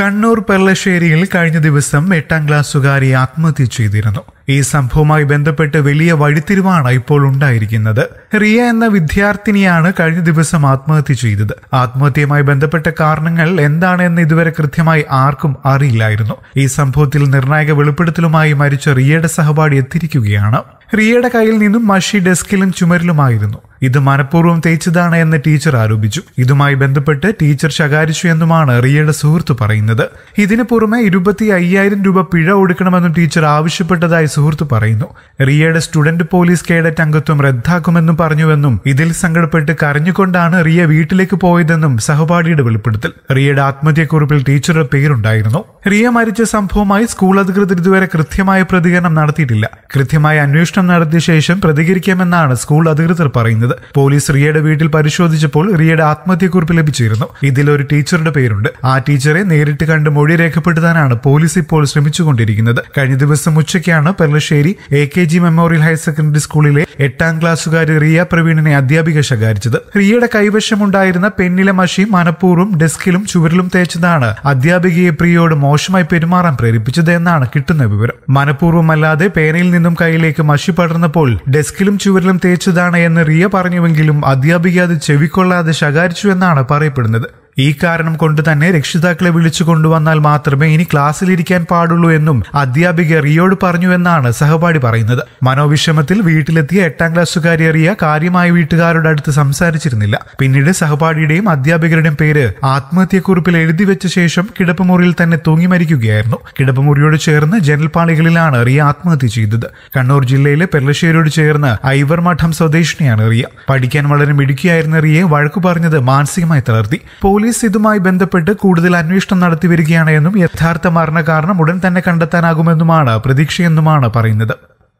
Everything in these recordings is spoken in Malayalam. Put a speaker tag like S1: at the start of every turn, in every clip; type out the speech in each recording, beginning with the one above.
S1: കണ്ണൂർ പെർളശ്ശേരിയിൽ കഴിഞ്ഞ ദിവസം എട്ടാം ക്ലാസ്സുകാരി ആത്മഹത്യ ചെയ്തിരുന്നു. ഈ സംഭവവുമായി ബന്ധപ്പെട്ട് വലിയ വഴിത്തിരിവാണ് ഇപ്പോൾ ഉണ്ടായിരിക്കുന്നത്. റിയ എന്ന വിദ്യാർത്ഥിനിയാണ് കഴിഞ്ഞ ദിവസം ആത്മഹത്യ ചെയ്തത്. ആത്മഹത്യയുമായി ബന്ധപ്പെട്ട കാരണങ്ങൾ എന്താണെന്ന് ഇതുവരെ കൃത്യമായി ആർക്കും അറിയില്ലായിരുന്നു. ഈ സംഭവത്തിൽ നിർണായക വെളിപ്പെടുത്തലുമായി മരിച്ച റിയയുടെ സഹപാഠി എത്തിയിരിക്കുകയാണ്. റിയയുടെ കയ്യിൽ നിന്നും മഷി ഡെസ്കിലും ചുമരിലുമായിരുന്നു. ഇത് മനഃപൂർവം തേച്ചതാണ് എന്ന് ടീച്ചർ ആരോപിച്ചു. ഇതുമായി ബന്ധപ്പെട്ട് ടീച്ചർ ശകാരിച്ചു എന്നുമാണ് റിയയുടെ സുഹൃത്ത് പറയുന്നത്. ഇതിനു പുറമെ ഇരുപത്തി അയ്യായിരം രൂപ പിഴ ഒടുക്കണമെന്നും ടീച്ചർ ആവശ്യപ്പെട്ടതായി സുഹൃത്ത് പറയുന്നു റിയയുടെ സ്റ്റുഡന്റ് പോലീസ് കേഡറ്റ് അംഗത്വം റദ്ദാക്കുമെന്നും പറഞ്ഞുവെന്നും ഇതിൽ സങ്കടപ്പെട്ട് കരഞ്ഞുകൊണ്ടാണ് റിയ വീട്ടിലേക്ക് പോയതെന്നും സഹപാഠിയുടെ വെളിപ്പെടുത്തൽ. റിയയുടെ ആത്മഹത്യക്കുറിപ്പിൽ ടീച്ചറുടെ പേരുണ്ടായിരുന്നു. റിയ മരിച്ച സംഭവമായി സ്കൂൾ അധികൃതർ ഇതുവരെ കൃത്യമായ പ്രതികരണം നടത്തിയിട്ടില്ല. കൃത്യമായ അന്വേഷണം നടത്തിയ ശേഷം പ്രതികരിക്കാമെന്നാണ് സ്കൂൾ അധികൃതർ പറയുന്നത്. പോലീസ് റിയയുടെ വീട്ടിൽ പരിശോധിച്ചപ്പോൾ റിയയുടെ ആത്മഹത്യക്കുറിപ്പ് ലഭിച്ചിരുന്നു. ഇതിൽ ഒരു ടീച്ചറുടെ പേരുണ്ട്. ആ ടീച്ചറെ നേരിട്ട് കണ്ട് മൊഴി രേഖപ്പെടുത്താനാണ് പോലീസ് ഇപ്പോൾ ശ്രമിച്ചുകൊണ്ടിരിക്കുന്നത്. കഴിഞ്ഞ ദിവസം ഉച്ചയ്ക്കാണ് Perlassery A K G memorial higher secondary സ്കൂളിലെ എട്ടാം ക്ലാസ്സുകാരി റിയ പ്രവീണിനെ അധ്യാപിക ശകാരിച്ചത്. റിയയുടെ കൈവശമുണ്ടായിരുന്ന പെന്നിലെ മഷി മനഃപൂർവം ഡെസ്കിലും ചുവരിലും തേച്ചതാണ് അധ്യാപികയെ പ്രിയയോട് മോശമായി പെരുമാറാൻ പ്രേരിപ്പിച്ചത് എന്നാണ് കിട്ടുന്ന വിവരം. മനഃപൂർവമല്ലാതെ പേനയിൽ നിന്നും കയ്യിലേക്ക് മഷി പടർന്നപ്പോൾ ഡെസ്കിലും ചുവരിലും തേച്ചതാണ് എന്ന് റിയ പറഞ്ഞുവെങ്കിലും അധ്യാപിക അത് ചെവിക്കൊള്ളാതെ ശകാരിച്ചു എന്നാണ് പറയപ്പെടുന്നത്. ഈ കാരണം കൊണ്ട് തന്നെ രക്ഷിതാക്കളെ വിളിച്ചു കൊണ്ടുവന്നാൽ മാത്രമേ ഇനി ക്ലാസ്സിലിരിക്കാൻ പാടുള്ളൂ എന്നും അധ്യാപിക റിയോട് പറഞ്ഞുവെന്നാണ് സഹപാഠി പറയുന്നത്. മനോവിഷമത്തിൽ വീട്ടിലെത്തിയ എട്ടാം ക്ലാസ്സുകാരി റിയ കാര്യമായി വീട്ടുകാരുടെ അടുത്ത് സംസാരിച്ചിരുന്നില്ല. പിന്നീട് സഹപാഠിയുടെയും അധ്യാപികരുടെയും പേര് ആത്മഹത്യക്കുറിപ്പിൽ എഴുതി വെച്ച ശേഷം കിടപ്പുമുറിയിൽ തന്നെ തൂങ്ങി മരിക്കുകയായിരുന്നു. കിടപ്പുമുറിയോട് ചേർന്ന് ജനൽപാളികളിലാണ് റിയ ആത്മഹത്യ ചെയ്തത്. കണ്ണൂർ ജില്ലയിലെ പെർലശ്ശേരിയോട് ചേർന്ന് ഐവർ മഠം സ്വദേശിനിയാണ് റിയ. പഠിക്കാൻ വളരെ മിടുക്കിയായിരുന്ന റിയെ വഴക്കു പറഞ്ഞത് മാനസികമായി തളർത്തി. പോലീസ് ഇതുമായി ബന്ധപ്പെട്ട് കൂടുതൽ അന്വേഷണം നടത്തി വരികയാണ് എന്നും യഥാർത്ഥ മരണകാരണം ഉടൻ തന്നെ കണ്ടെത്താനാകുമെന്നുമാണ് പ്രതീക്ഷയെന്നുമാണ് പറയുന്നത്.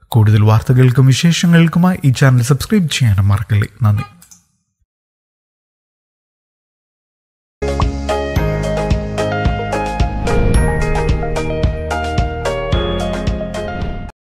S1: കൂടുതൽ വാർത്തകൾക്കും വിശേഷങ്ങൾക്കുമായി ഈ ചാനൽ സബ്സ്ക്രൈബ് ചെയ്യാനും മറക്കല്ലേ. നന്ദി.